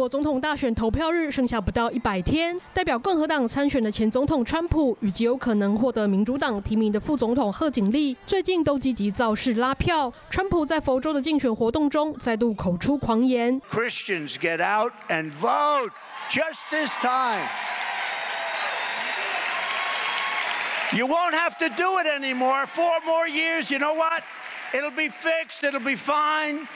国总统大选投票日剩下不到一百天，代表共和党参选的前总统川普与极有可能获得民主党提名的副总统贺锦丽，最近都积极造势拉票。川普在佛州的竞选活动中再度口出狂言：“Christians get out and vote just this time. You won't have to do it anymore. Four more years. You know what? It'll be fixed. It'll be fine.”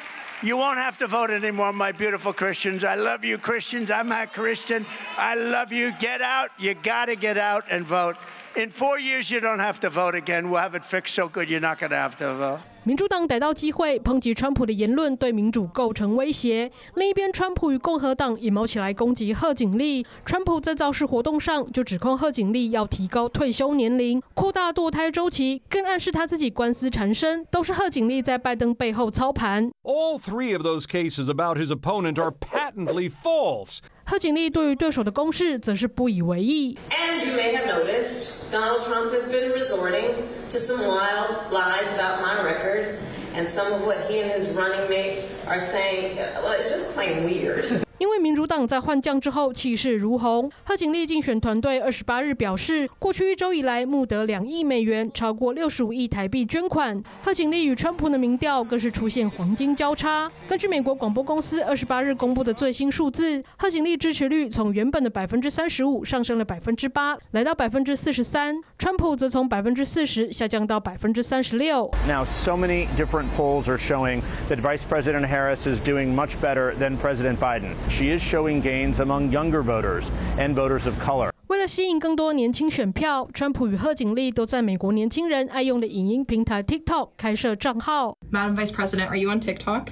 You won't have to vote anymore, my beautiful Christians. I love you, Christians. I'm a Christian. I love you. Get out. You got to get out and vote. In four years, you don't have to vote again. We'll have it fixed so good you're not going to have to vote. 民主党逮到机会抨击川普的言论对民主构成威胁，另一边川普与共和党也谋起来攻击贺锦丽。川普在造势活动上就指控贺锦丽要提高退休年龄、扩大堕胎周期，更暗示他自己官司缠身，都是贺锦丽在拜登背后操盘。All three of those cases about his opponent are patently false. 贺锦丽对于对手的攻势则是不以为意。And you may have noticed Donald Trump has been resorting to some wild lies about my record, and some of what he and his running mate are saying, well, it's just plain weird. 因为民主党在换将之后气势如虹，贺锦丽竞选团队二十八日表示，过去一周以来募得两亿美元，超过六十五亿台币捐款。贺锦丽与川普的民调更是出现黄金交叉。根据美国广播公司二十八日公布的最新数字，贺锦丽支持率从原本的百分之三十五上升了百分之八，来到百分之四十三；川普则从百分之四十下降到百分之三十六。Now, so many different polls are showing that Vice President Harris is doing much better than President Biden. She is showing gains among younger voters and voters of color. 为了吸引更多年轻选票，川普与贺锦丽都在美国年轻人爱用的影音平台 TikTok 开设账号。Madam Vice President, are you on TikTok?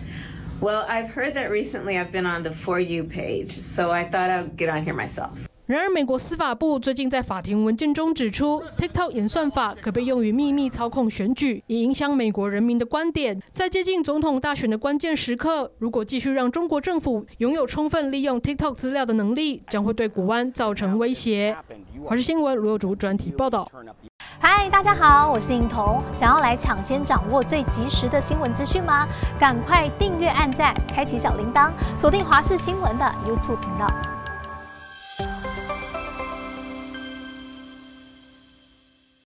Well, I've heard that recently I've been on the For You page, so I thought I'd get on here myself. 然而，美国司法部最近在法庭文件中指出，TikTok 演算法可被用于秘密操控选举，以影响美国人民的观点。在接近总统大选的关键时刻，如果继续让中国政府拥有充分利用 TikTok 资料的能力，将会对古湾造成威胁。华视新闻罗竹专题报道。嗨，大家好，我是颖彤。想要来抢先掌握最及时的新闻资讯吗？赶快订阅、按赞、开启小铃铛，锁定华视新闻的 YouTube 频道。